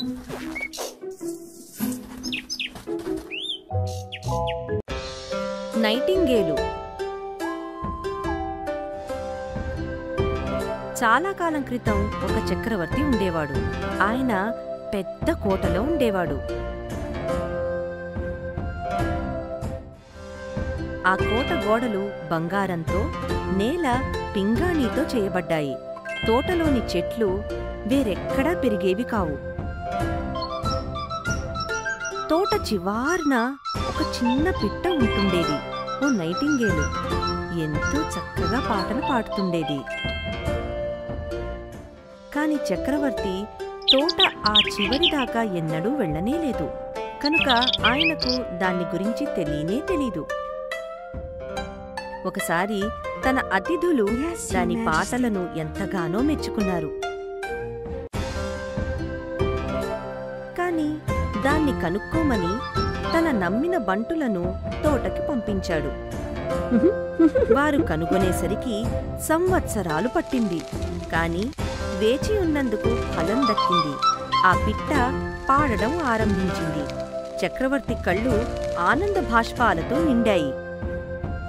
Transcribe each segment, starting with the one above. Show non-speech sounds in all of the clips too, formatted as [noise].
నైటింగేలు. చాలా కాలం క్రితం ఒక చక్రవర్తి ఉండేవాడు. ఆయన పెద్ద కోటలో ఉండేవాడు. ఆ కోట గోడలు బంగారంతో నేల పింగాణీతో చేయబడ్డాయి. తోటలోని చెట్లు వేరెక్కడా పెరిగేవి కావు. చివార్న ఒక చిన్న పిట్ట ఉంటుండేది ఓ నైటింగేలు. ఎంతో చక్కగా పాటలు పాడుతుండేది. కాని చక్రవర్తి తోట ఆ చివరి దాకా ఎన్నడూ వెళ్ళనేలేదు కనుక ఆయనకు దాన్ని గురించి తెలియనే తెలీదు. ఒకసారి తన అతిథులు దాని పాటలను ఎంతగానో మెచ్చుకున్నారు. దాన్ని కనుక్కోమని తన నమ్మిన బంటులను తోటకి పంపించాడు. వారు కనుగొనేసరికి సంవత్సరాలు పట్టింది. కాని వేచి ఉన్నందుకు ఫలం దక్కింది. ఆ పిట్ట పాడడం ఆరంభించింది. చక్రవర్తి కళ్ళు ఆనంద భాష్పాలతో నిండాయి.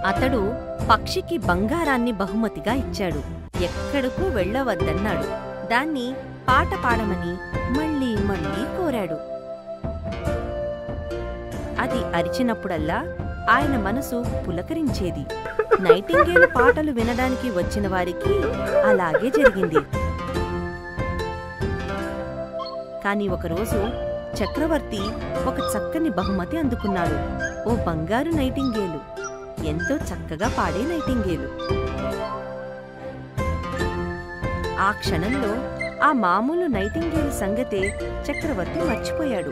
అతడు పక్షికి బంగారాన్ని బహుమతిగా ఇచ్చాడు. ఎక్కడకు వెళ్ళవద్దన్నాడు. దాన్ని పాట పాడమని మళ్ళీ మళ్ళీ కోరాడు. అది అరిచినప్పుడల్లా ఆయన మనసు పులకరించేది. నైటింగేలు పాటలు వినడానికి వచ్చిన వారికి అలాగే జరిగింది. కాని ఒకరోజు చక్రవర్తి ఒక చక్కని బహుమతి అందుకున్నాడు. ఓ బంగారు నైటింగేలు. ఎంతో చక్కగా పాడే నైటింగేలు. ఆ క్షణంలో ఆ మామూలు నైటింగేలు సంగతే చక్రవర్తి మర్చిపోయాడు.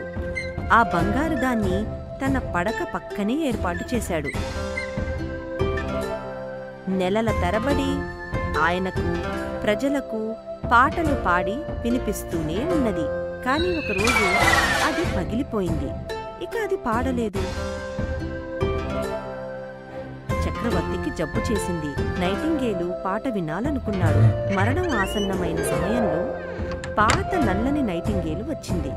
ఆ బంగారు దాన్ని తన పడక పక్కనే ఏర్పాటు చేశాడు. నెలల తరబడి ఆయనకు ప్రజలకు పాటలు పాడి వినిపిస్తూనే ఉన్నది. కాని ఒకరోజు అది పగిలిపోయింది. ఇక అది పాడలేదు. చక్రవర్తికి జబ్బు చేసింది. నైటింగేలు పాట వినాలనుకున్నాడు. మరణం ఆసన్నమైన సమయంలో పాత నల్లని నైటింగేలు వచ్చింది.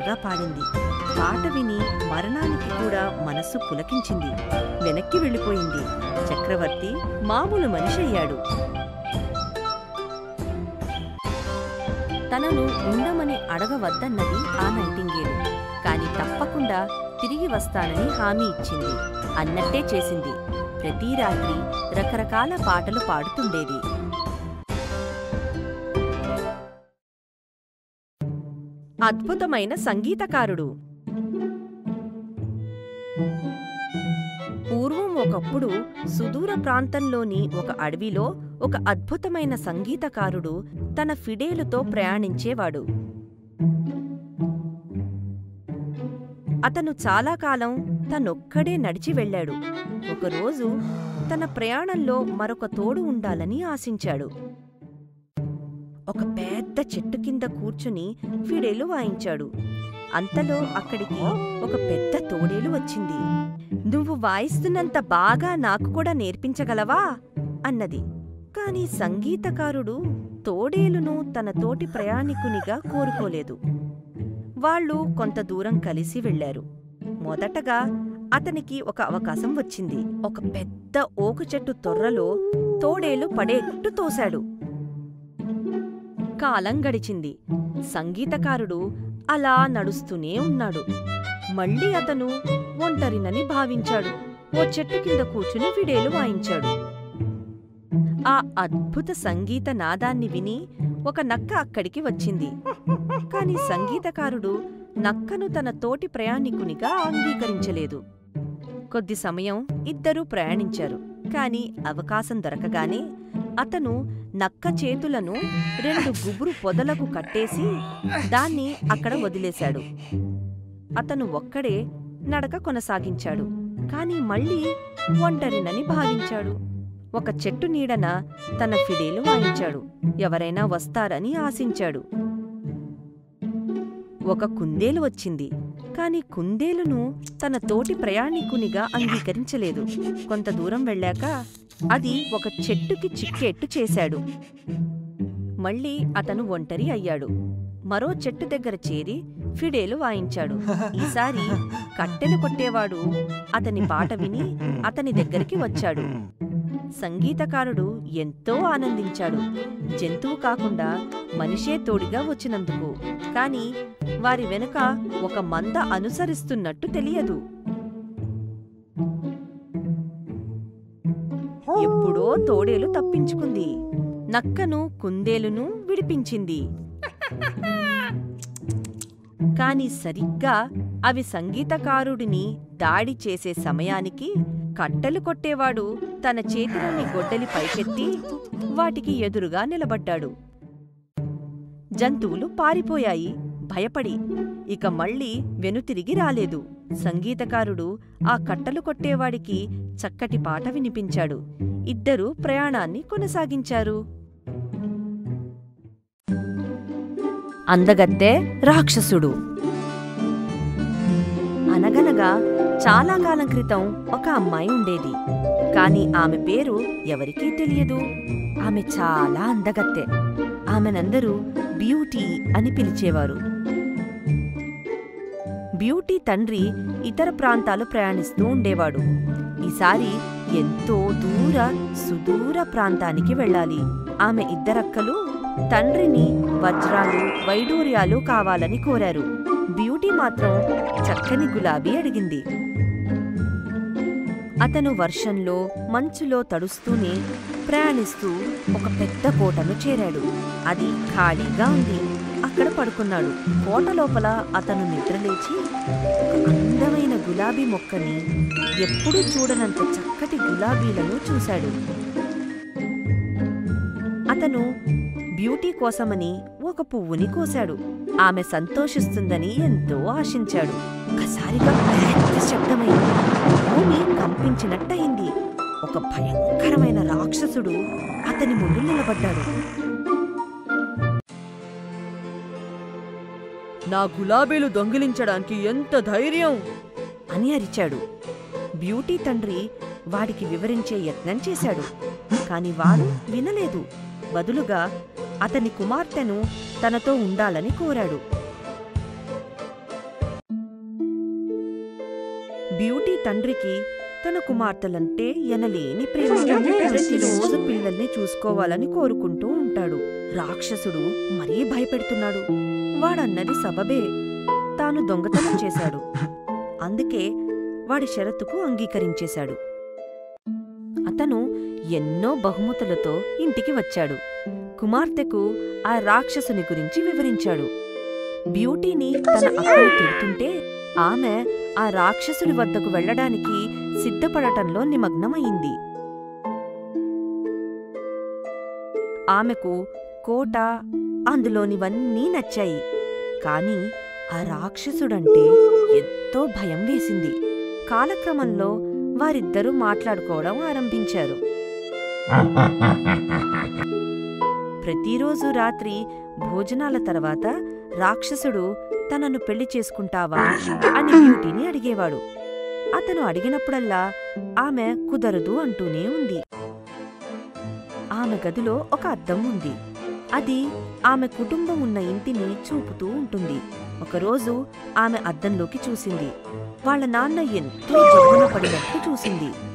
చక్కగా పాడింది. పాట విని మరణానికి కూడా మనస్సు పులకించింది. వెనక్కి వెళ్ళిపోయింది. చక్రవర్తి మామూలు మనిషి అయ్యాడు. తనను ఉండమని అడగవద్దన్నది ఆ నైటింగేలు. కాని తప్పకుండా తిరిగి వస్తానని హామీ ఇచ్చింది. అన్నట్టే చేసింది. ప్రతి రాత్రి రకరకాల పాటలు పాడుతుండేది. అద్భుతమైన సంగీతకారుడు. పూర్వం ఒకప్పుడు సుదూర ప్రాంతంలోని ఒక అడవిలో ఒక అద్భుతమైన సంగీతకారుడు తన ఫిడేలుతో ప్రయాణించేవాడు. అతను చాలా కాలం తనొక్కడే నడిచి వెళ్ళాడు. ఒకరోజు తన ప్రయాణంలో మరొక తోడు ఉండాలని ఆశించాడు. ఒక పెద్ద చెట్టు కింద కూర్చుని ఫిడేలు వాయించాడు. అంతలో అక్కడికి ఒక పెద్ద తోడేలు వచ్చింది. నువ్వు వాయిస్తున్నంత బాగా నాకు కూడా నేర్పించగలవా? అన్నది. కాని సంగీతకారుడు తోడేలును తన తోటి ప్రయాణికునిగా కోరుకోలేదు. వాళ్ళు కొంత దూరం కలిసి వెళ్ళారు మొదటగా అతనికి ఒక అవకాశం వచ్చింది. ఒక పెద్ద ఓకు చెట్టు తొర్రలో తోడేలు పడేట్టు తోశాడు. కాలం గడిచింది. సంగీతకారుడు అలా నడుస్తూనే ఉన్నాడు. మళ్ళీ అతను ఒంటరినని భావించాడు. ఓ చెట్టు కింద కూర్చుని విడేలు వాయించాడు. ఆ అద్భుత సంగీత నాదాన్ని విని ఒక నక్క అక్కడికి వచ్చింది. కాని సంగీతకారుడు నక్కను తన తోటి ప్రయాణికునిగా అంగీకరించలేదు. కొద్ది సమయం ఇద్దరూ ప్రయాణించారు. కాని అవకాశం దొరకగానే అతను నక్క చేతులను రెండు గుబురు పొదలకు కట్టేసి దాన్ని అక్కడ వదిలేశాడు. అతను ఒక్కడే నడక కొనసాగించాడు కాని మళ్ళీ ఒంటరినని భావించాడు. ఒక చెట్టు నీడన తన ఫిడేలు వాయించాడు ఎవరైనా వస్తారని ఆశించాడు. ఒక కుందేలు వచ్చింది. కాని కుందేలును తన తోటి ప్రయాణికునిగా అంగీకరించలేదు. కొంత దూరం వెళ్ళాక అది ఒక చెట్టుకి చిక్కేట్టు చేశాడు. మళ్ళీ అతను ఒంటరి అయ్యాడు. మరో చెట్టు దగ్గర చేరి ఫిడేలు వాయించాడు. ఈసారి కట్టెలు కొట్టేవాడు. అతని పాట విని అతని దగ్గరికి వచ్చాడు. సంగీతకారుడు ఎంతో ఆనందించాడు. జంతువు కాకుండా మనిషే తోడిగా వచ్చినందుకు. కాని వారి వెనుక ఒక మంద అనుసరిస్తున్నట్టు తెలియదు. ఎప్పుడో తోడేలు తప్పించుకుంది. నక్కను కుందేలును విడిపించింది. కాని సరిగ్గా అవి సంగీతకారుడిని దాడి చేసే సమయానికి కట్టెలు కొట్టేవాడు తన చేతిలోని గొడ్డలి పైకెత్తి వాటికి ఎదురుగా నిలబడ్డాడు. జంతువులు పారిపోయాయి. భయపడి. ఇక మళ్ళీ వెనుతిరిగి రాలేదు. సంగీతకారుడు ఆ కట్టలు కొట్టేవాడికి చక్కటి పాట వినిపించాడు. ఇద్దరూ ప్రయాణాన్ని కొనసాగించారు. అందగత్తె రాక్షసుడు. అనగనగా చాలా కాలం క్రితం ఒక అమ్మాయి ఉండేది. కాని ఆమె పేరు ఎవరికీ తెలియదు. ఆమె చాలా అందగత్తె. ఆమెనందరూ బ్యూటీ అని పిలిచేవారు. బ్యూటీ తండ్రి ఇతర ప్రాంతాలు ప్రయాణిస్తూ ఉండేవాడు. ఈసారి ఎంతో దూర సుదూర ప్రాంతానికి వెళ్ళాలి. ఆమె ఇద్దరక్కలు తండ్రిని వజ్రాలు వైడూర్యాలు కావాలని కోరారు. బ్యూటీ మాత్రం చక్కని గులాబీ అడిగింది. అతను వర్షంలో మంచులో తడుస్తూనే ప్రయాణిస్తూ ఒక పెద్ద కోటను చేరాడు. అది ఖాళీగా ఉంది. అక్కడ పడుకున్నాడు. కోట లోపల అతను నిద్రలేచి అందమైన గులాబీ మొక్కని ఎప్పుడూ చూడనంత చక్కటి గులాబీలను చూశాడు. అతను బ్యూటీ కోసమని ఒక పువ్వుని కోశాడు. ఆమె సంతోషిస్తుందని ఎంతో ఆశించాడు. ఒకసారిగా పెద్ద శబ్దమైంది. భూమి కంపించినట్టయింది. ఒక భయంకరమైన రాక్షసుడు అతని ముందు నిలబడ్డాడు. నా గులాబీలు దొంగిలించడానికి ఎంత ధైర్యం? అని అరిచాడు. బ్యూటీ తండ్రి వాడికి వివరించే యత్నం చేశాడు. కాని వాడు వినలేదు. బదులుగా అతని కుమార్తెను తనతో ఉండాలని కోరాడు. బ్యూటీ తండ్రికి తన కుమార్తెలంటే ఎనలేని ప్రేమ. ప్రతిరోజు పిల్లల్ని చూసుకోవాలని కోరుకుంటూ ఉంటాడు. రాక్షసుడు మరీ భయపెడుతున్నాడు. వాడన్నది సబబే. తాను దొంగతనం చేశాడు. అందుకే వాడి షరతుకు అంగీకరించేశాడు. అతను ఎన్నో బహుమతులతో ఇంటికి వచ్చాడు. కుమార్తెకు ఆ రాక్షసుని గురించి వివరించాడు. బ్యూటీని తన అక్కలు తిడుతుంటే ఆమె ఆ రాక్షసుడి వద్దకు వెళ్ళడానికి సిద్ధపడటంలో నిమగ్నమైంది. ఆమెకు కోట అందులోనివన్నీ నచ్చాయి. కాని ఆ రాక్షసుడంటే ఎంతో భయం వేసింది. కాలక్రమంలో వారిద్దరూ మాట్లాడుకోవడం ఆరంభించారు. [laughs] ప్రతిరోజు రాత్రి భోజనాల తర్వాత రాక్షసుడు తనను పెళ్ళి చేసుకుంటావా అని బ్యూటీని అడిగేవాడు. అతను అడిగినప్పుడల్లా ఆమె కుదరదు అంటూనే ఉంది. ఆమె గదిలో ఒక అద్దం ఉంది. అది ఆమె కుటుంబం ఉన్న ఇంటిని చూపుతూ ఉంటుంది. ఒకరోజు ఆమె అద్దంలోకి చూసింది. వాళ్ళ నాన్న ఎంతో జబ్బున పడినట్లు చూసింది.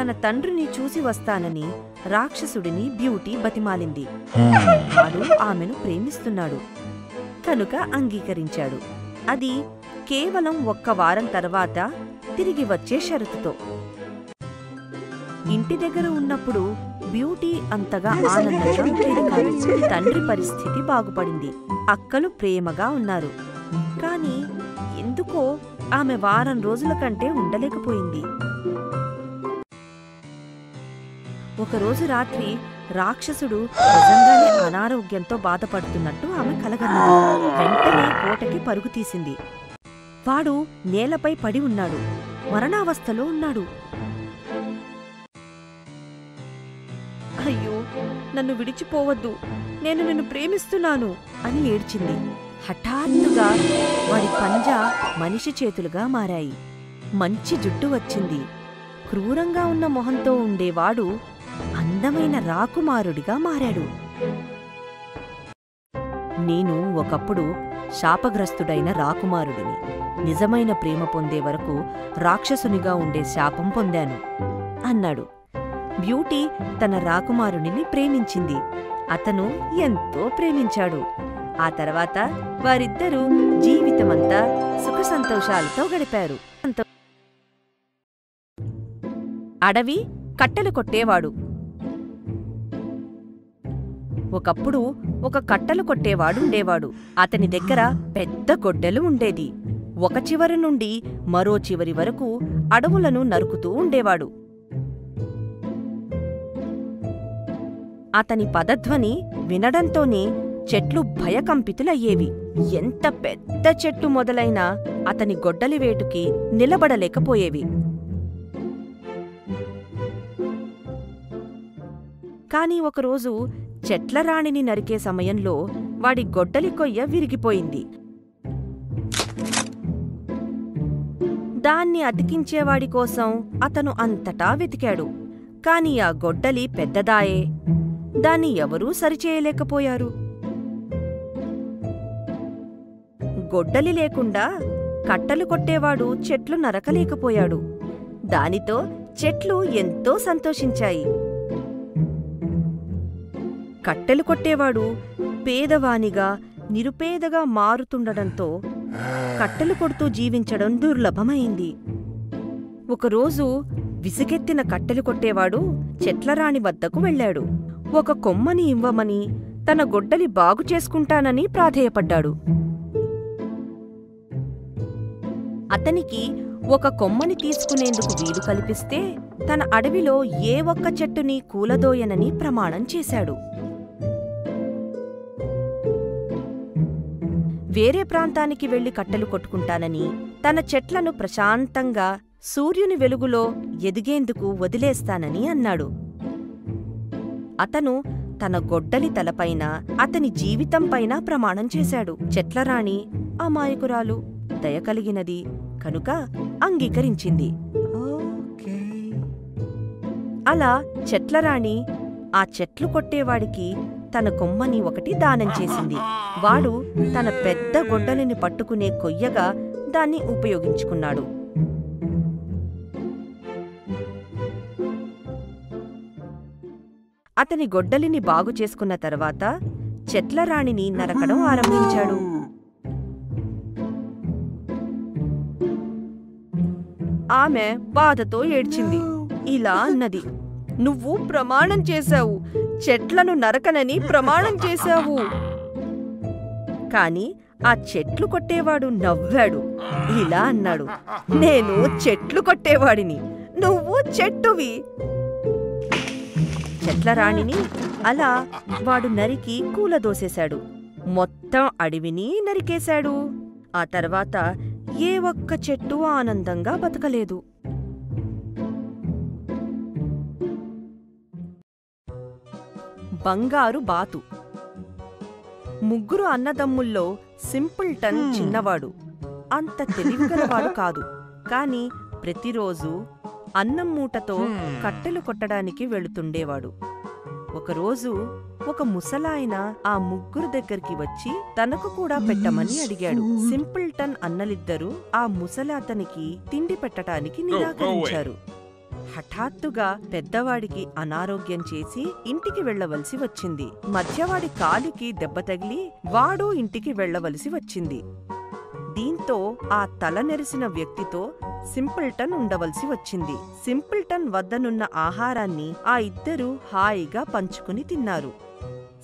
తన తండ్రిని చూసి వస్తానని రాక్షసుడిని బ్యూటీ బతిమాలింది. వాడు ఆమెను ప్రేమిస్తున్నాడు. కనుక అంగీకరించాడు. అది కేవలం ఒక్క వారం తర్వాత తిరిగి వచ్చే షరతుతో. ఇంటి దగ్గర ఉన్నప్పుడు బ్యూటీ అంతగా ఆనందంగా ఉండేది కాదు. తండ్రి పరిస్థితి బాగుపడింది. అక్కలు ప్రేమగా ఉన్నారు. కాని ఎందుకో ఆమె వారం రోజుల కంటే ఉండలేకపోయింది. ఒకరోజు రాత్రి రాక్షసుడు నిజంగానే అనారోగ్యంతో బాధపడుతున్నట్టు ఆమె కలగన్నది వెంటనే కోటకి పరుగు తీసింది. వాడు నేలపై పడి ఉన్నాడు. మరణావస్థలో ఉన్నాడు. అయ్యో నన్ను విడిచిపోవద్దు. నేను నిన్ను ప్రేమిస్తున్నాను అని ఏడ్చింది. హఠాత్తుగా వాడి పంజా మనిషి చేతులుగా మారాయి. మంచి జుట్టు వచ్చింది. క్రూరంగా ఉన్న మొహంతో ఉండేవాడు అందమైన రాకుమారుడిగా మారాడు. నేను ఒకప్పుడు శాపగ్రస్తుడైన రాకుమారుడిని. నిజమైన ప్రేమ పొందే వరకు రాక్షసునిగా ఉండే శాపం పొందాను అన్నాడు. బ్యూటీ తన రాకుమారుడిని ప్రేమించింది. అతను ఎంతో ప్రేమించాడు. ఆ తర్వాత వారిద్దరూ జీవితమంతా సుఖ సంతోషాలతో గడిపారు. అడవి కట్టెలు కొట్టేవాడు. ఒకప్పుడు ఒక కట్టలు కొట్టేవాడుండేవాడు అతని దగ్గర పెద్ద గొడ్డలు ఉండేది. ఒక చివరి నుండి మరో చివరి వరకు అడవులను నరుకుతూ ఉండేవాడు. అతని పదధ్వని వినడంతోనే చెట్లు భయకంపితులయ్యేవి. ఎంత పెద్ద చెట్టు మొదలైనా అతని గొడ్డలి వేటుకి నిలబడలేకపోయేవి. కాని ఒకరోజు చెట్లరాణిని నరికే సమయంలో వాడి గొడ్డలి కొయ్య విరిగిపోయింది. దాన్ని అతికించేవాడి కోసం అతను అంతటా వెతికాడు. కాని ఆ గొడ్డలి పెద్దదాయే. దాన్ని ఎవరూ సరిచేయలేకపోయారు. గొడ్డలి లేకుండా కట్టలు కొట్టేవాడు చెట్లు నరకలేకపోయాడు. దానితో చెట్లు ఎంతో సంతోషించాయి. కట్టెలు కొట్టేవాడు. పేదవానిగా నిరుపేదగా మారుతుండడంతో కట్టెలు కొడుతూ జీవించడం దుర్లభమైంది. ఒకరోజు విసుగెత్తిన కట్టెలు కొట్టేవాడు చెట్లరాణి వద్దకు వెళ్ళాడు. ఒక కొమ్మని ఇవ్వమని తన గొడ్డలి బాగు చేసుకుంటానని ప్రాధేయపడ్డాడు. అతనికి ఒక కొమ్మని తీసుకునేందుకు వీలు కల్పిస్తే తన అడవిలో ఏ ఒక్క చెట్టుని కూలదోయనని ప్రమాణం చేశాడు. వేరే ప్రాంతానికి వెళ్ళి కట్టెలు కొట్టుకుంటానని తన చెట్లను ప్రశాంతంగా సూర్యుని వెలుగులో ఎదిగేందుకు వదిలేస్తానని అన్నాడు. అతను తన గొడ్డలి తలపైన అతని జీవితంపైన ప్రమాణం చేశాడు. చెట్లరాణి అమాయకురాలు దయ కలిగినది కనుక అంగీకరించింది. అలా చెట్లరాణి ఆ చెట్లు కొట్టేవాడికి తన కొమ్మని ఒకటి దానం చేసింది. వాడు తన పెద్ద గొడ్డలిని పట్టుకునే కొయ్యగా దాన్ని ఉపయోగించుకున్నాడు. అతని గొడ్డలిని బాగు చేసుకున్న తర్వాత చెట్లరాణిని నరకడం ఆరంభించాడు. ఆమె బాధతో ఏడ్చింది. ఇలా అన్నది నువ్వు ప్రమాణం చేశావు. చెట్లను నరకనని ప్రమాణం చేశావు. కాని ఆ చెట్లు కొట్టేవాడు నవ్వాడు. ఇలా అన్నాడు నేను చెట్లు కొట్టేవాడిని. నువ్వు చెట్టువి. చెట్ల రాణిని అలా వాడు నరికి కూలదోసేశాడు మొత్తం అడవిని నరికేశాడు. ఆ తర్వాత ఏ ఒక్క చెట్టు ఆనందంగా బతకలేదు. బంగారు బాతు. ముగ్గురు అన్నదమ్ముల్లో సింపుల్ టన్ చిన్నవాడు. అంత తెలివిగలవాడు కాదు. కాని ప్రతిరోజు అన్నం మూటతో కట్టెలు కొట్టడానికి వెళుతుండేవాడు. ఒకరోజు ఒక ముసలాయన ఆ ముగ్గురు దగ్గరికి వచ్చి తనకు కూడా పెట్టమని అడిగాడు. సింపుల్ టన్ అన్నలిద్దరూ ఆ ముసలి అతనికి తిండి పెట్టటానికి నిరాకరించారు. హఠాత్తుగా పెద్దవాడికి అనారోగ్యం చేసి ఇంటికి వెళ్ళవలసి వచ్చింది. మధ్యవాడి కాలికి దెబ్బ తగిలి వాడు ఇంటికి వెళ్ళవలసి వచ్చింది. దీంతో ఆ తల నెరిసిన వ్యక్తితో సింపుల్టన్ ఉండవలసి వచ్చింది. సింపుల్టన్ వద్దనున్న ఆహారాన్ని ఆ ఇద్దరూ హాయిగా పంచుకుని తిన్నారు.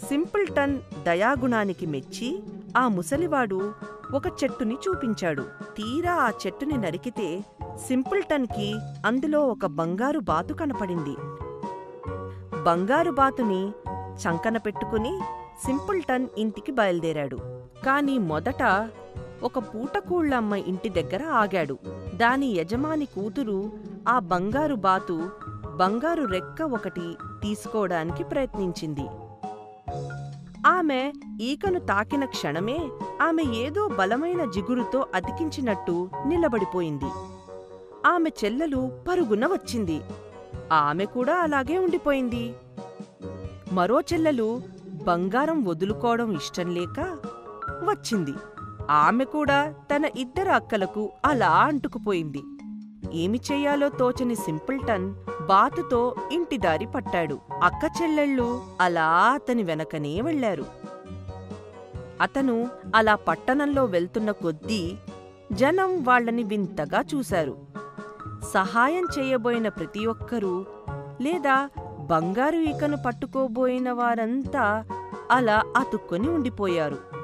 సింపుల్టన్ దయాగుణానికి మెచ్చి ఆ ముసలివాడు ఒక చెట్టుని చూపించాడు. తీరా ఆ చెట్టుని నరికితే సింపుల్టన్కి అందులో ఒక బంగారు బాతు కనపడింది. బంగారు బాతుని చంకన పెట్టుకుని సింపుల్టన్ ఇంటికి బయలుదేరాడు. కాని మొదట ఒక పూటకూళ్ళమ్మ ఇంటి దగ్గర ఆగాడు. దాని యజమాని కూతురు ఆ బంగారు బాతు బంగారు రెక్క ఒకటి తీసుకోవడానికి ప్రయత్నించింది. ఆమె ఈకను తాకిన క్షణమే ఆమె ఏదో బలమైన జిగురుతో అతికించినట్టు నిలబడిపోయింది. ఆమె చెల్లెలు పరుగున వచ్చింది. ఆమె కూడా అలాగే ఉండిపోయింది. మరో చెల్లెలు బంగారం వదులుకోవడం ఇష్టం లేక వచ్చింది. ఆమె కూడా తన ఇద్దరు అక్కలకు అలా అంటుకుపోయింది. ఏమి చెయ్యాలో తోచని సింపుల్టన్ బాతుతో ఇంటి దారి పట్టాడు. అక్క చెల్లెళ్ళు అలా అతని వెనకనే వెళ్ళారు అతను అలా పట్టణంలో వెళ్తున్న కొద్దీ జనం వాళ్ళని వింతగా చూశారు. సహాయం చేయబోయిన ప్రతి ఒక్కరూ లేదా బంగారు ఈకను పట్టుకోబోయిన వారంతా అలా అతుక్కొని ఉండిపోయారు.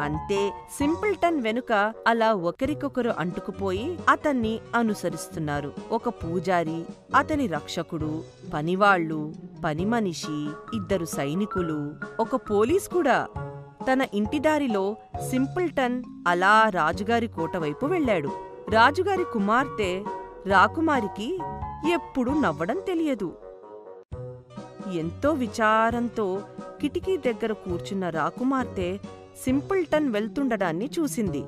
అంతే సింపుల్టన్ వెనుక అలా ఒకరికొకరు అంటుకుపోయి అతన్ని అనుసరిస్తున్నారు. ఒక పూజారి అతని రక్షకుడు పనివాళ్ళు పని మనిషి ఇద్దరు సైనికులు ఒక పోలీస్ కూడా. తన ఇంటిదారిలో సింపుల్టన్ అలా రాజుగారి కోట వైపు వెళ్ళాడు. రాజుగారి కుమార్తె రాకుమారికి ఎప్పుడూ నవ్వడం తెలియదు. ఎంతో విచారంతో కిటికీ దగ్గర కూర్చున్న రాకుమార్తె సింపుల్టన్ వెళ్తుండడాన్ని చూసింది.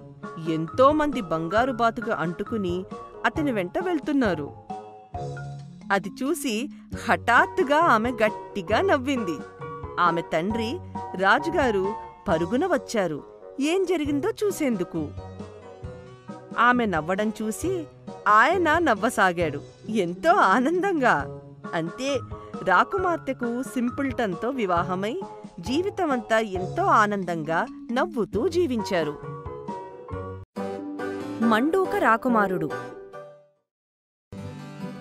ఎంతోమంది బంగారు బాతుగా అంటుకుని అతని వెంట వెళ్తున్నారు. అది చూసి హఠాత్తుగా ఆమె గట్టిగా నవ్వింది. ఆమె తండ్రి రాజుగారు పరుగున వచ్చారు. ఏం జరిగిందో చూసేందుకు. ఆమె నవ్వడం చూసి ఆయన నవ్వసాగాడు. ఎంతో ఆనందంగా. అంతే రాకుమార్తెకు సింపుల్టన్తో వివాహమై జీవితమంతా ఎంతో ఆనందంగా నవ్వుతూ జీవించారు. మండూక రాకుమారుడు.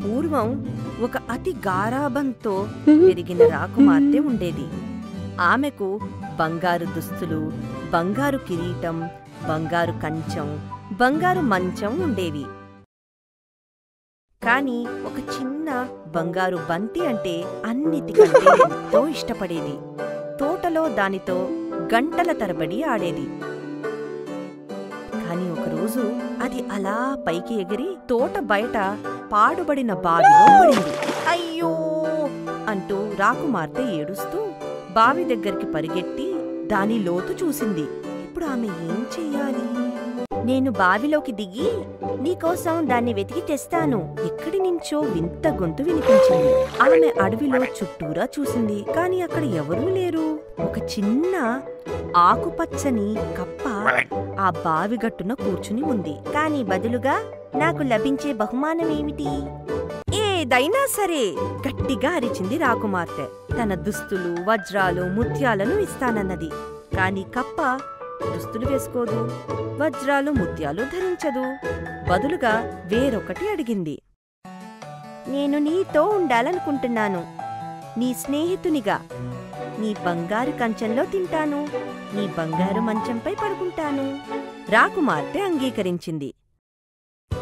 పూర్వం ఒక అతి గారాబంతో పెరిగిన రాకుమార్తె ఉండేది. ఆమెకు బంగారు దుస్తులు బంగారు కిరీటం బంగారు కంచం బంగారు మంచం ఉండేవి. కాని ఒక చిన్న బంగారు బంతి అంటే అన్నిటికంటే ఎంతో ఇష్టపడేది. తోటలో దానితో గంటల తరబడి ఆడేది. కాని ఒకరోజు అది అలా పైకి ఎగిరి తోట బయట పాడుబడిన బావిలో పడింది. అయ్యో! అంటూ రాకుమార్తె ఏడుస్తూ బావి దగ్గరికి పరిగెట్టి దాని లోతు చూసింది. ఇప్పుడు ఆమె ఏం చెయ్యాలి? నేను బావిలోకి దిగి నీకోసం దాన్ని వెతికి తెస్తాను. ఎక్కడి నుంచో వింత గొంతు వినిపించింది. ఆమె అడవిలో చుట్టూరా చూసింది కాని అక్కడ ఎవరూ లేరు. ఒక చిన్న ఆకుపచ్చని కప్ప ఆ బావి గట్టున కూర్చుని ఉంది. కాని బదులుగా నాకు లభించే బహుమానం ఏమిటి? ఏదైనా సరే! గట్టిగా అరిచింది రాకుమార్తె. తన దుస్తులు వజ్రాలు ముత్యాలను ఇస్తానన్నది. కాని కప్ప దుస్తులు వేసుకోదు వజ్రాలు ముత్యాలు ధరించదు. బదులుగా వేరొకటి అడిగింది. నేను నీతో ఉండాలనుకుంటున్నాను. నీ స్నేహితునిగా. నీ బంగారు కంచంలో తింటాను. నీ బంగారు మంచంపై పడుకుంటాను. రాకుమార్తె అంగీకరించింది.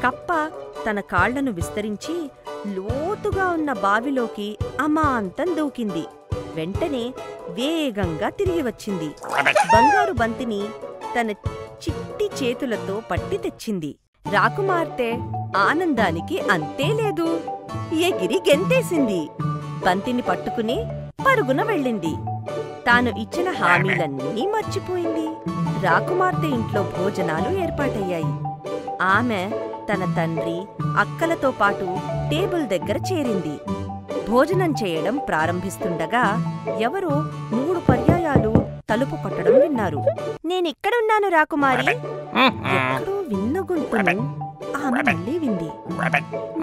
కప్ప తన కాళ్ళను విస్తరించి లోతుగా ఉన్న బావిలోకి అమాంతం దూకింది. వెంటనే వేగంగా తిరిగి వచ్చింది. బంగారు బంతిని తన చిట్టి చేతులతో పట్టి తెచ్చింది. రాకుమార్తె ఆనందానికి అంతే లేదు. ఎగిరి గెంతేసింది. బంతిని పట్టుకుని పరుగున వెళ్ళింది. తాను ఇచ్చిన హామీలన్నీ మర్చిపోయింది. రాకుమార్తె ఇంట్లో భోజనాలు ఏర్పాటయ్యాయి. ఆమె తన తండ్రి అక్కలతో పాటు టేబుల్ దగ్గర చేరింది. భోజనం చేయడం ప్రారంభిస్తుండగా ఎవరో మూడు పర్యాయాలు తలుపు కొట్టడం విన్నారు. నేనిక్కడున్నాను రాకుమారి ఎక్కడో విన్న గొంతును ఆమె మళ్ళీ వింది.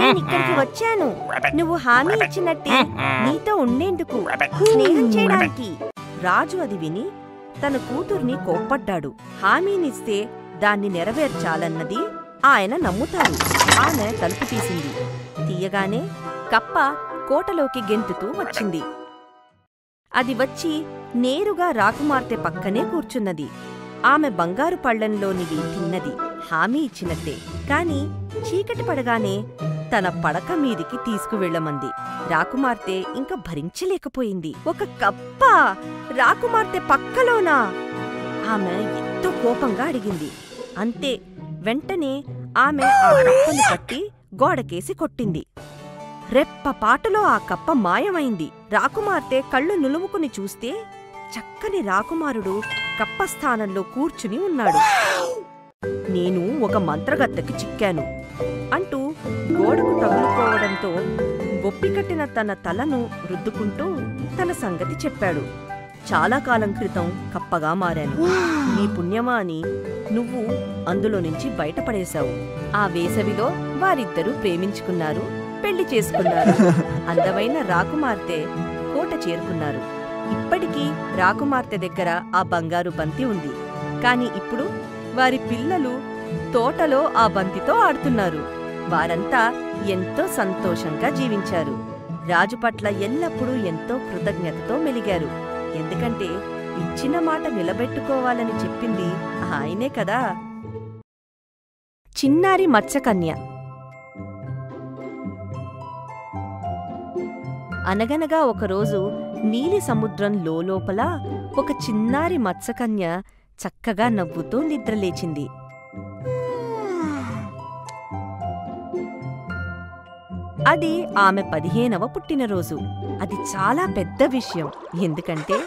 నేనిక్కడికి వచ్చాను. నువ్వు హామీ ఇచ్చినట్టే నీతో ఉండేందుకు స్నేహం చేయడానికి. రాజు అది విని తన కూతుర్ని కోప్పడ్డాడు. హామీనిస్తే దాన్ని నెరవేర్చాలన్నది ఆయన నమ్ముతాడు ఆమె తలుపు తీసింది. తీయగానే కప్ప కోటలోకి గెంతుతూ వచ్చింది. అది వచ్చి నేరుగా రాకుమార్తె పక్కనే కూర్చున్నది. ఆమె బంగారు పళ్ళంలోనివి తిన్నది హామీ ఇచ్చినట్టే. కాని చీకటి పడగానే తన పడక మీదికి తీసుకువెళ్ళమంది. రాకుమార్తె ఇంకా భరించలేకపోయింది. ఒక కప్ప! రాకుమార్తె పక్కలోనా? ఆమె ఎంతో కోపంగా అడిగింది. అంతే. వెంటనే ఆమె ఆ కప్పను పట్టి గోడకేసి కొట్టింది. రెప్ప పాటలో ఆ కప్ప మాయమైంది. రాకుమార్తె కళ్ళు నులుముకుని చూస్తే చక్కని రాకుమారుడు కప్ప స్థానంలో కూర్చుని ఉన్నాడు. నేను ఒక మంత్రగత్తెకి చిక్కాను అంటూ గోడకు తగులుకోవడంతో బొప్పికట్టిన తన తలను రుద్దుకుంటూ తన సంగతి చెప్పాడు. చాలా కాలం క్రితం కప్పగా మారాను. నీ పుణ్యమా అని నువ్వు అందులో నుంచి బయటపడేశావు. ఆ వేసవిలో వారిద్దరూ ప్రేమించుకున్నారు. పెళ్ళి చేసుకున్నారు. అందమైన రాకుమార్తె కోట చేరుకున్నారు. ఇప్పటికీ రాకుమార్తె దగ్గర ఆ బంగారు బంతి ఉంది. కాని ఇప్పుడు వారి పిల్లలు తోటలో ఆ బంతితో ఆడుతున్నారు. వారంతా ఎంతో సంతోషంగా జీవించారు. రాజు పట్ల ఎల్లప్పుడూ ఎంతో కృతజ్ఞతతో మెలిగారు. ఎందుకంటే ఇచ్చిన మాట నిలబెట్టుకోవాలని చెప్పింది ఆయనే కదా. చిన్నారి మత్స్యకన్య అనగనగా ఒకరోజు నీలి సముద్రం లోపల ఒక చిన్నారి మత్స్యకన్య చక్కగా నవ్వుతూ నిద్రలేచింది. అది ఆమె పదిహేనవ పుట్టినరోజు. అది చాలా పెద్ద విషయం. ఎందుకంటే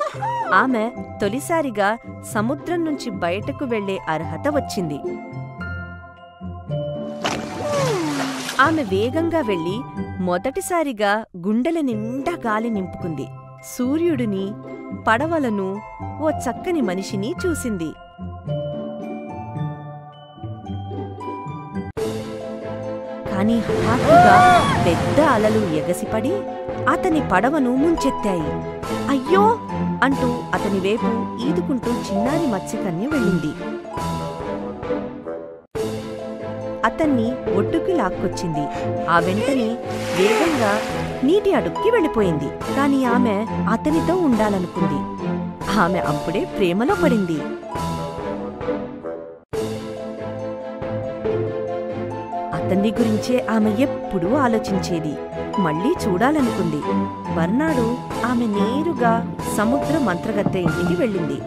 ఆమె తొలిసారిగా సముద్రం నుంచి బయటకు వెళ్ళే అర్హత వచ్చింది. ఆమె వేగంగా వెళ్ళి మొదటిసారిగా గుండెల నిండా గాలి నింపుకుంది. సూర్యుడిని పడవలను ఓ చక్కని మనిషిని చూసింది. కాని హఠాత్తుగా పెద్ద అలలు ఎగసిపడి అతని పడవను ముంచెత్తాయి. అయ్యో! అంటూ అతని వైపు ఈదుకుంటూ చిన్నారి మత్స్యకన్య వెళ్ళింది. అతన్ని ఒడ్డుకి లాక్కొచ్చింది. ఆ వెంటనే వేగంగా నీటి అడుక్కి వెళ్ళిపోయింది. కాని ఆమె అతనితో ఉండాలనుకుంది. ఆమె అప్పుడే ప్రేమలో పడింది. అతన్ని గురించే ఆమె ఎప్పుడూ ఆలోచించేది. మళ్ళీ చూడాలనుకుంది. మర్నాడు ఆమె నేరుగా సముద్ర మంత్రగత్తె ఇంటికి వెళ్ళింది.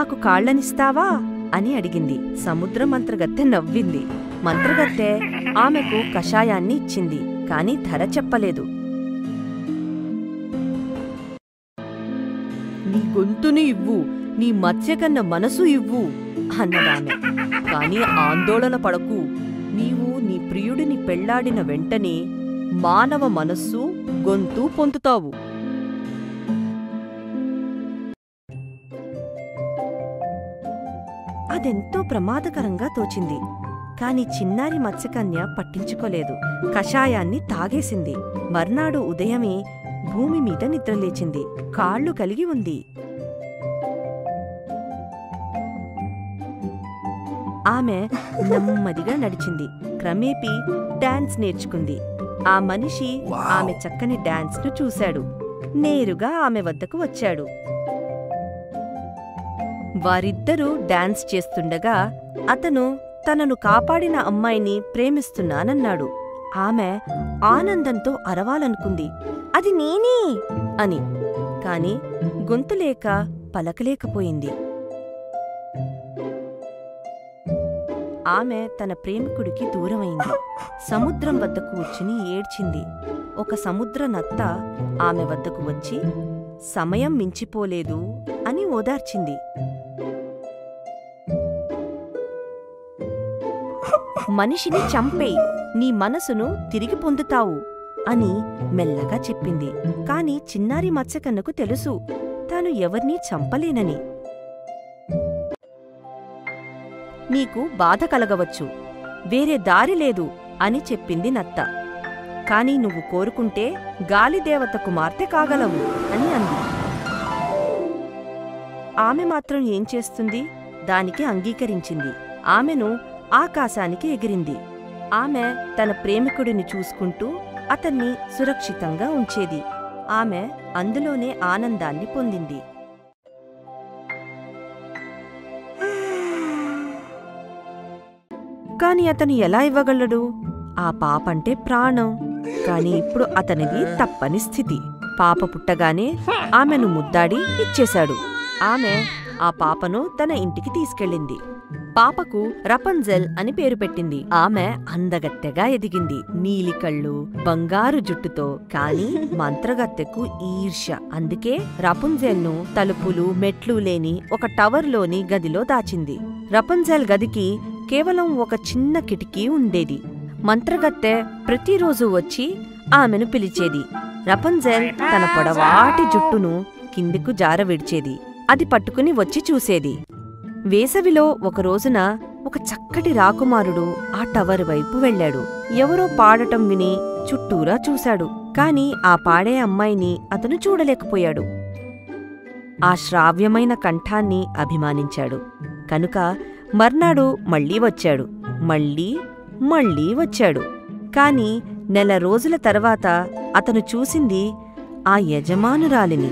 నాకు కాళ్ళనిస్తావా? అని అడిగింది. సముద్ర మంత్రగత్తె నవ్వింది. మంత్రగత్తె ఆమెకు కషాయాన్ని ఇచ్చింది కాని ధర చెప్పలేదు. నీ గొంతుని ఇవ్వు నీ మత్స్యకన్న మనసు ఇవ్వు అన్నదామె. కాని ఆందోళన పడకు. నీవు నీ ప్రియుడిని పెళ్ళాడిన వెంటనే మానవ మనస్సు గొంతు పొందుతావు. అదెంతో ప్రమాదకరంగా తోచింది. కాని చిన్నారి మత్స్యకన్య పట్టించుకోలేదు. కషాయాన్ని తాగేసింది. మర్నాడు ఉదయమే భూమి మీద నిద్రలేచింది. కాళ్ళు కలిగి ఉంది. ఆమె నెమ్మదిగా నడిచింది. క్రమేపీ డాన్స్ నేర్చుకుంది. ఆ మనిషి ఆమె చక్కని డాన్స్ను చూశాడు. నేరుగా ఆమె వద్దకు వచ్చాడు. వారిద్దరూ డాన్స్ చేస్తుండగా అతను తనను కాపాడిన అమ్మాయిని ప్రేమిస్తున్నానన్నాడు. ఆమె ఆనందంతో అరవాలనుకుంది. అది నేనే! అని. కాని గొంతులేక పలకలేకపోయింది. ఆమె తన ప్రేమికుడికి దూరమైంది. సముద్రం వద్ద కూర్చుని ఏడ్చింది. ఒక సముద్ర నత్త ఆమె వద్దకు వచ్చి సమయం మించిపోలేదు అని ఓదార్చింది. మనిషిని చంపే నీ మనసును తిరిగి పొందుతావు అని మెల్లగా చెప్పింది. కాని చిన్నారి మత్స్యకన్నకు తెలుసు తాను ఎవర్నీ చంపలేనని. నీకు బాధ కలగవచ్చు వేరే దారి లేదు అని చెప్పింది నత్త. కాని నువ్వు కోరుకుంటే గాలిదేవత కుమార్తె కాగలవు అని అంది. ఆమె మాత్రం ఏం చేస్తుంది? దానికి అంగీకరించింది. ఆమెను ఆకాశానికి ఎగిరింది. ఆమె తన ప్రేమికుడిని చూసుకుంటూ అతన్ని సురక్షితంగా ఉంచేది. ఆమె అందులోనే ఆనందాన్ని పొందింది. కాని అతను ఎలా ఇవ్వగలడు? ఆ పాపంటే ప్రాణం. కాని ఇప్పుడు అతనిది తప్పని స్థితి. పాప పుట్టగానే ఆమెను ముద్దాడి ఇచ్చేశాడు. ఆమె ఆ పాపను తన ఇంటికి తీసుకెళ్ళింది. పాపకు రపంజెల్ అని పేరు పెట్టింది. ఆమె అందగత్తెగా ఎదిగింది. నీలి కళ్ళు బంగారు జుట్టుతో కాని మంత్రగత్తెకు ఈర్ష్య. అందుకే రపుంజెల్ను తలుపులు మెట్లు లేని ఒక టవర్లోని గదిలో దాచింది. రపంజెల్ గదికి కేవలం ఒక చిన్న కిటికీ ఉండేది. మంత్రగత్తె ప్రతిరోజు వచ్చి ఆమెను పిలిచేది. రపంజెల్ తన పొడవాటి జుట్టును కిందికు జార విడిచేది అది పట్టుకుని వచ్చి చూసేది. వేసవిలో ఒక రోజున ఒక చక్కటి రాకుమారుడు ఆ టవర్ వైపు వెళ్ళాడు. ఎవరో పాడటం విని చుట్టూరా చూశాడు. కాని ఆ పాడే అమ్మాయిని అతను చూడలేకపోయాడు. ఆ శ్రావ్యమైన కంఠాన్ని అభిమానించాడు. కనుక మర్నాడు మళ్ళీ వచ్చాడు. మళ్ళీ మళ్ళీ వచ్చాడు. కాని నెల రోజుల తర్వాత అతను చూసింది ఆ యజమానురాలిని.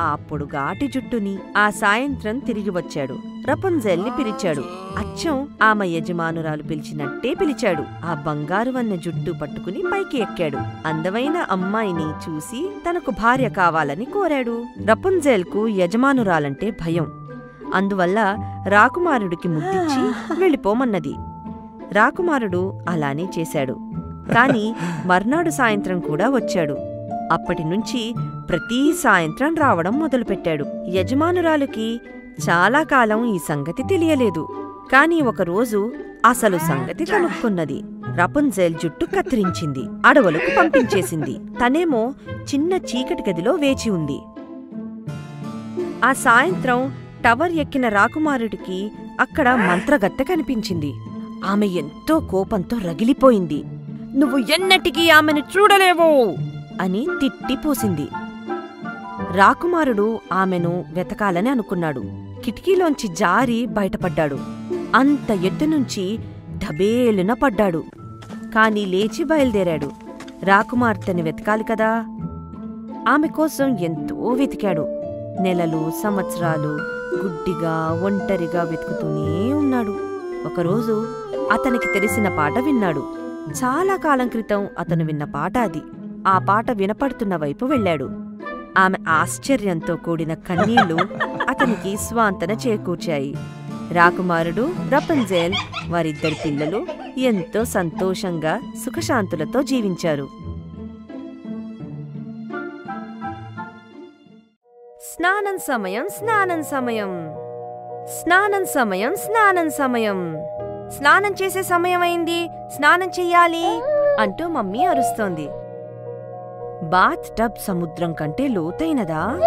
ఆ పొడుగాటి జుట్టుని ఆ సాయంత్రం తిరిగి వచ్చాడు. రపుంజెల్ని పిలిచాడు. అచ్చం ఆమె యజమానురాలు పిలిచినట్టే పిలిచాడు. ఆ బంగారు వన్న జుట్టు పట్టుకుని పైకి ఎక్కాడు. అందమైన అమ్మాయిని చూసి తనకు భార్య కావాలని కోరాడు. రపంజెల్కు యజమానురాలంటే భయం. అందువల్ల రాకుమారుడికి ముద్దిచ్చి వెళ్ళిపోమన్నది. రాకుమారుడు అలానే చేశాడు. కాని మర్నాడు సాయంత్రం కూడా వచ్చాడు. అప్పటినుంచి ప్రతి సాయంత్రం రావడం మొదలుపెట్టాడు. యజమానురాలుకి చాలా కాలం ఈ సంగతి తెలియలేదు. కాని ఒకరోజు అసలు సంగతి కనుక్కున్నది. రపుంజెల్ జుట్టు కత్తిరించింది. అడవులకు పంపించేసింది. తనేమో చిన్న చీకటి గదిలో వేచి ఉంది. ఆ సాయంత్రం టవర్ ఎక్కిన రాకుమారుడికి అక్కడ మంత్రగత్తె కనిపించింది. ఆమె ఎంతో కోపంతో రగిలిపోయింది. నువ్వు ఎన్నటికీ ఆమెను చూడలేవు! అని తిట్టిపోసింది రాకుమారుడు ఆమెను వెతకాలని అనుకున్నాడు. కిటికీలోంచి జారి బయటపడ్డాడు. అంత ఎత్తునుంచి ఢబేలున పడ్డాడు. కాని లేచి బయలుదేరాడు. రాకుమార్తెని వెతకాలి కదా? ఆమె కోసం ఎంతో వెతికాడు. నెలలు సంవత్సరాలు గుడ్డిగా ఒంటరిగా వెతుకుతూనే ఉన్నాడు. ఒకరోజు అతనికి తెలిసిన పాట విన్నాడు. చాలా కాలం క్రితం అతను విన్న పాట అది. ఆ పాట వినపడుతున్న వైపు వెళ్ళాడు. ఆమె ఆశ్చర్యంతో కూడిన కన్నీళ్ళు అతనికి స్వాంతన చేకూర్చాయి. రాకుమారుడు రపంజేల్ వారిద్దరి పిల్లలు ఎంతో సంతోషంగా సుఖశాంతులతో జీవించారు. స్నానం సమయం స్నానం సమయం. స్నానం సమయం స్నానం సమయం. స్నానం చేసే సమయం అయింది స్నానం చెయ్యాలి అంటూ మమ్మీ అరుస్తోంది. బాత్ టబ్ సముద్రం కంటే లోతైనదా?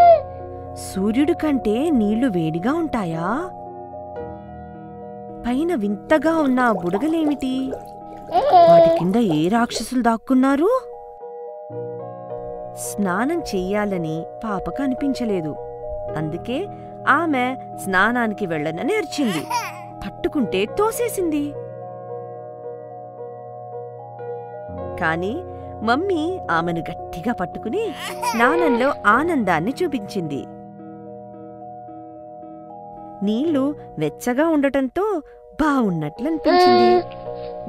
సూర్యుడి కంటే నీళ్ళు వేడిగా ఉంటాయా? పైన వింతగా ఉన్న ఆ బుడగలేమిటి? వాటి కింద ఏ రాక్షసులు దాక్కున్నారు? స్నానం చెయ్యాలని పాపకు అనిపించలేదు. అందుకే ఆమె స్నానానికి వెళ్ళనని అరిచింది. పట్టుకుంటే తోసేసింది. కానీ మమ్మీ ఆమెను గట్టిగా పట్టుకుని స్నానంలో ఆనందాన్ని చూపించింది. నీళ్ళు వెచ్చగా ఉండటంతో బావున్నట్లనిపించింది.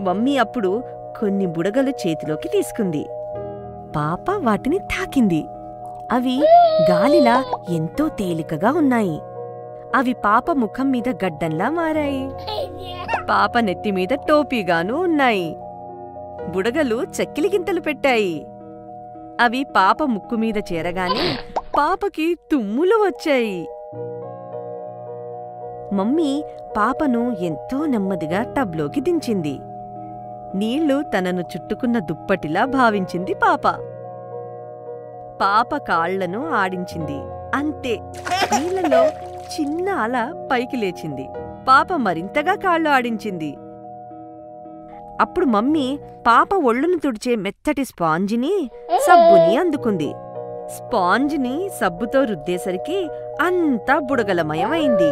మమ్మీ అప్పుడు కొన్ని బుడగలు చేతిలోకి తీసుకుంది. పాప వాటిని తాకింది. అవి గాలిలా ఎంతో తేలికగా ఉన్నాయి. అవి పాప ముఖం మీద గడ్డంలా మారాయి. పాప నెత్తిమీద టోపీగానూ ఉన్నాయి. బుడగలు చెక్కిలిగింతలు పెట్టాయి. అవి పాప ముక్కు మీద చేరగానే పాపకి తుమ్ములు వచ్చాయి. మమ్మీ పాపను ఎంతో నెమ్మదిగా టబ్లోకి దించింది. నీళ్ళు తనను చుట్టుకున్న దుప్పటిలా భావించింది పాప. పాప కాళ్ళను ఆడించింది. అంతే. నీళ్ళలో చిన్న అల పైకి లేచింది. పాప మరింతగా కాళ్ళు ఆడించింది. అప్పుడు మమ్మీ పాప ఒళ్ళును తుడిచే మెత్తటి స్పాంజిని సబ్బుని అందుకుంది. స్పాంజిని సబ్బుతో రుద్దేసరికి అంతా బుడగలమయమైంది.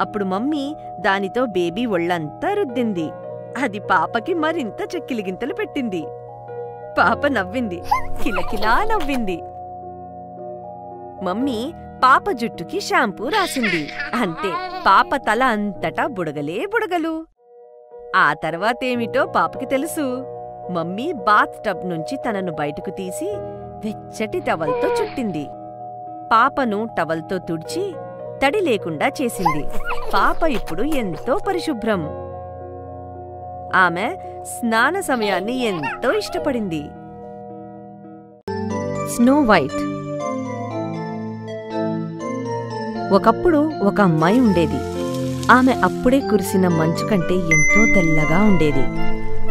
అప్పుడు మమ్మీ దానితో బేబీ ఒళ్ళంతా రుద్దింది. అది పాపకి మరింత చెక్కిలిగింతలు పెట్టింది. పాప నవ్వింది. కిలకిలా నవ్వింది. మమ్మీ పాప జుట్టుకి షాంపూ రాసింది. అంతే. పాప తల అంతటా బుడగలే బుడగలు. ఆ తర్వాతేమిటో పాపకి తెలుసు. మమ్మీ బాత్ టబ్ నుంచి తనను బయటకు తీసి వెచ్చటి టవల్తో చుట్టింది. పాపను టవల్తో తుడిచి తడి లేకుండా చేసింది. పాప ఇప్పుడు ఎంతో పరిశుభ్రం. ఆమె స్నాన సమయాన్ని ఎంతో ఇష్టపడింది. Snow White. ఒకప్పుడు ఒక అమ్మాయి ఉండేది. ఆమె అప్పుడే కురిసిన మంచు కంటే ఎంతో తెల్లగా ఉండేది.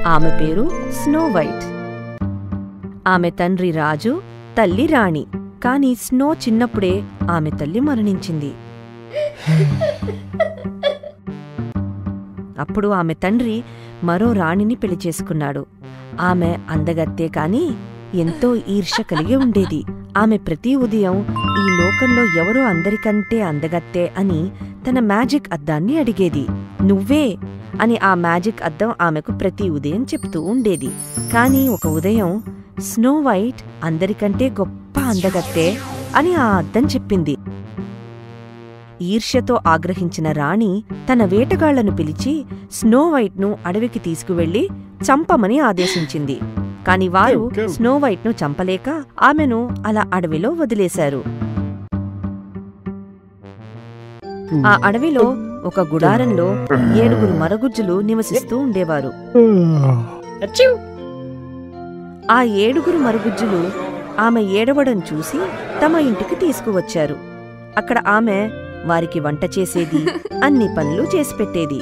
ఆమె పేరు స్నో వైట్. ఆమె తండ్రి రాజు తల్లి రాణి. కాని స్నో చిన్నప్పుడే ఆమె తల్లి మరణించింది. అప్పుడు ఆమె తండ్రి మరో రాణిని పెళ్ళి చేసుకున్నాడు. ఆమె అందగత్తే కాని ఎంతో ఈర్ష్య కలిగి ఉండేది. ఆమె ప్రతి ఉదయం ఈ లోకంలో ఎవరో అందరికంటే అందగత్తే అని తన మ్యాజిక్ అద్దాన్ని అడిగేది. నువ్వే అని ఆ మ్యాజిక్ అద్దం ఆమెకు ప్రతి ఉదయం చెప్తూ ఉండేది. కాని ఒక ఉదయం స్నో వైట్ అందరికంటే గొప్ప అందగత్తే అని ఆ అద్దం చెప్పింది. ఈర్ష్యతో ఆగ్రహించిన రాణి తన వేటగాళ్ళను పిలిచి స్నో వైట్ను అడవికి తీసుకువెళ్ళి చంపమని ఆదేశించింది. కాని వారు స్నో వైట్ను చంపలేక ఆమెను అలా అడవిలో వదిలేశారు. ఆ అడవిలో ఒక గుడారంలో ఏడుగురు మరగుజ్జులు నివసిస్తూ ఉండేవారు. ఆ ఏడుగురు మరుగుజ్జులు ఆమె ఏడవడం చూసి తమ ఇంటికి తీసుకువచ్చారు. అక్కడ ఆమె వారికి వంట చేసేది అన్ని పనులు చేసి పెట్టేది.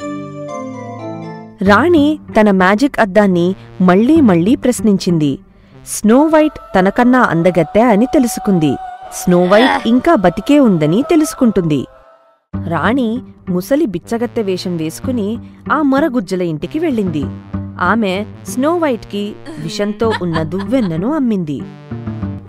రాణి తన మ్యాజిక్ అద్దాన్ని మళ్ళీ మళ్ళీ ప్రశ్నించింది. స్నో వైట్ తనకన్నా అందగత్తె అని తెలుసుకుంది. స్నో వైట్ ఇంకా బతికే ఉందని తెలుసుకుంటుంది. రాణి ముసలి బిచ్చగత్తె వేషం వేసుకుని ఆ మరగుజ్జల ఇంటికి వెళ్ళింది. ఆమె స్నో వైట్కి విషంతో ఉన్న దువ్వెన్నను అమ్మింది.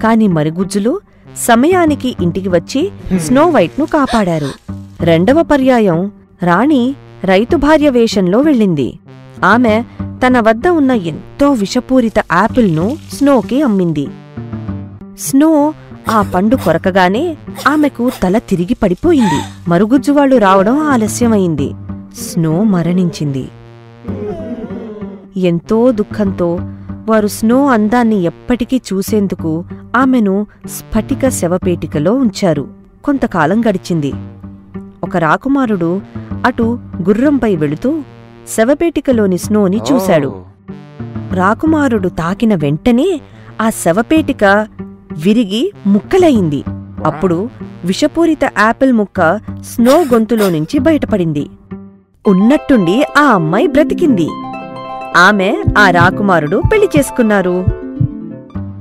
కాని మరుగుజ్జులు సమయానికి ఇంటికి వచ్చి స్నో వైట్ను కాపాడారు. రెండవ పర్యాయం రాణి రైతు భార్య వేషంలో వెళ్ళింది. ఆమె తన వద్ద ఉన్న ఎంతో విషపూరిత యాపిల్ను స్నోకి అమ్మింది. స్నో ఆ పండు కొరకగానే ఆమెకు తల తిరిగి పడిపోయింది. మరుగుజ్జువాళ్ళు రావడం ఆలస్యమైంది. స్నో మరణించింది. ఎంతో దుఃఖంతో వారు స్నో అందాన్ని ఎప్పటికీ చూసేందుకు ఆమెను స్ఫటిక శవపేటికలో ఉంచారు. కొంతకాలం గడిచింది. ఒక రాకుమారుడు అటు గుర్రంపై వెళుతూ శవపేటికలోని స్నోని చూశాడు. రాకుమారుడు తాకిన వెంటనే ఆ శవపేటిక విరిగి ముక్కలయింది అప్పుడు విషపూరిత యాపిల్ ముక్క స్నో గొంతులో నుంచి బయటపడింది. ఉన్నట్టుండి ఆ అమ్మాయి బ్రతికింది. ఆమె ఆ రాకుమారుడు పెళ్ళి చేసుకున్నారు.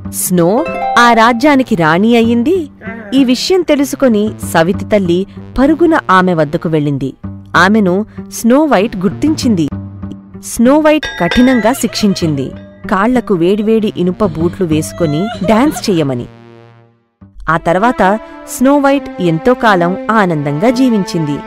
స్నో ఆ రాజ్యానికి రాణి అయింది ఈ విషయం తెలుసుకొని సవితి తల్లి పరుగున ఆమె వద్దకు వెళ్ళింది. ఆమెను స్నోవైట్ గుర్తించింది. స్నో వైట్ కఠినంగా శిక్షించింది. కాళ్ళకు వేడివేడి ఇనుప బూట్లు వేసుకొని డాన్స్ చెయ్యమని ఆ తర్వాత స్నో వైట్ ఎంతో కాలం ఆనందంగా జీవించింది.